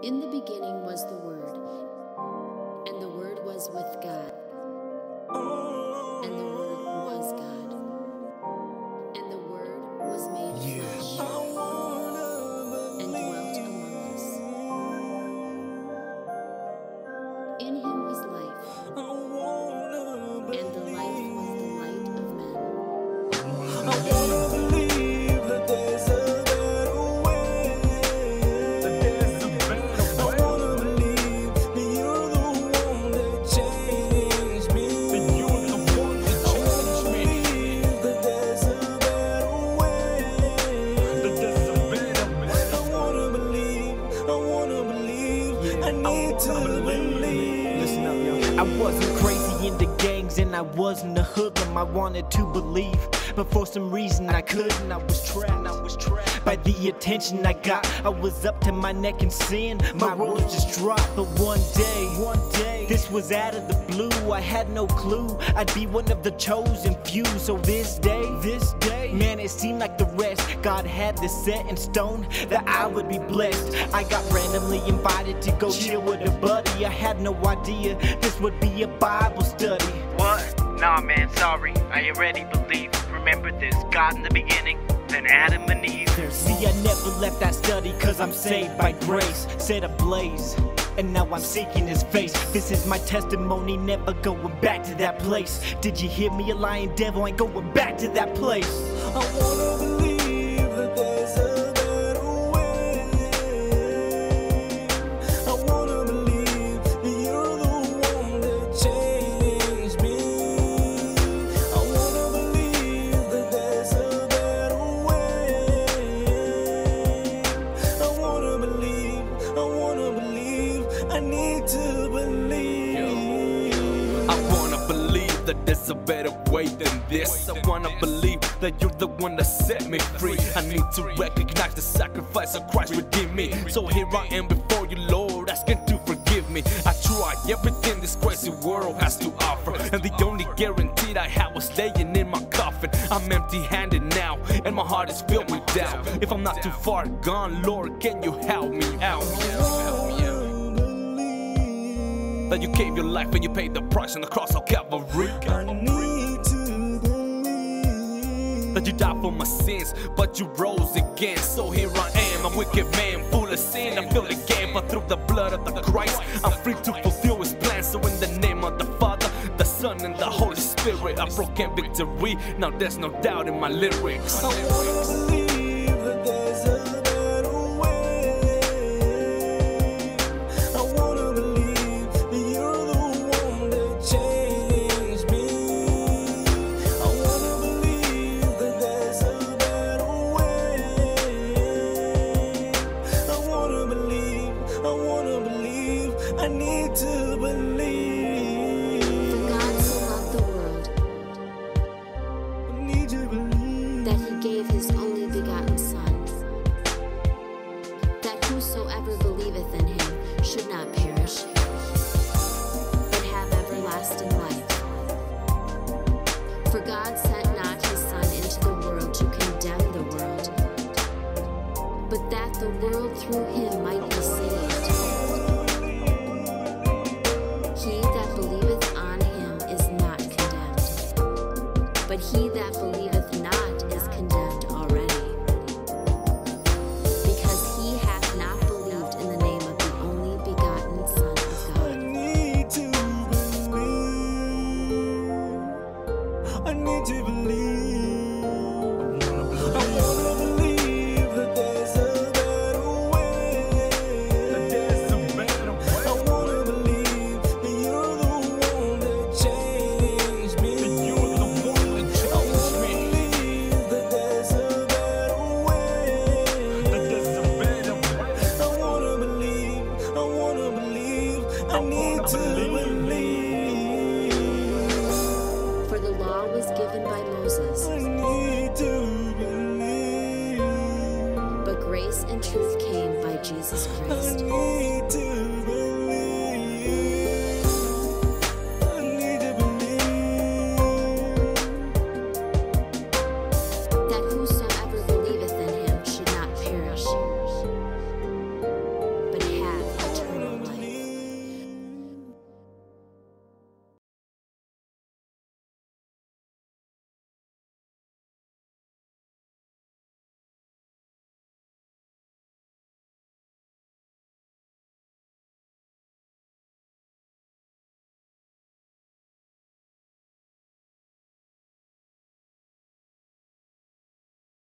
In the beginning was the Word, and the Word was with God, and the Word was God. Wasn't crazy and I wasn't a hoodlum. I wanted to believe, but for some reason I couldn't. I was trapped. I was trapped by the attention I got. I was up to my neck in sin. My world just dropped. But one day, one day, this was out of the blue. I had no clue I'd be one of the chosen few. So this day, this day, man, it seemed like the rest. God had this set in stone that I would be blessed. I got randomly invited to go chill with a buddy. I had no idea this would be a Bible study. What? Nah, man, sorry. I already believe. Remember this God in the beginning, then Adam and Eve. See, I never left that study cause I'm saved by grace, set ablaze. And now I'm seeking his face. This is my testimony, never going back to that place. Did you hear me? A lying devil ain't going back to that place. Need to believe. I wanna believe that there's a better way than this. I wanna believe that you're the one that set me free. I need to recognize the sacrifice of Christ redeemed me. So here I am before you, Lord, asking to forgive me. I tried everything this crazy world has to offer, and the only guarantee I had was staying in my coffin. I'm empty-handed now, and my heart is filled with doubt. If I'm not too far gone, Lord, can you help me out? That you gave your life and you paid the price on the cross of Calvary. I need to believe. that you died for my sins, but you rose again. So here I am, a wicked man, full of sin. I feel game, but through the blood of the Christ, I'm free to fulfill His plan. So in the name of the Father, the Son, and the Holy Spirit, I broke in victory. Now there's no doubt in my lyrics. I need to believe. For God so loved the world I need to believe. that he gave his only begotten Son, that whosoever believeth in him should not perish, but have everlasting life. For God sent not his Son into the world to condemn the world, but that the world through him might be need to believe.